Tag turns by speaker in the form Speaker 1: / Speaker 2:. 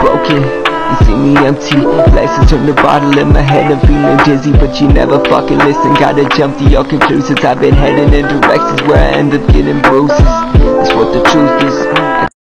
Speaker 1: broken. You see me empty. Glasses turn the bottle in my head. I'm feeling dizzy But you never fucking listen. Gotta jump to your conclusions. I've been heading in directions Where I end up getting bruises. That's what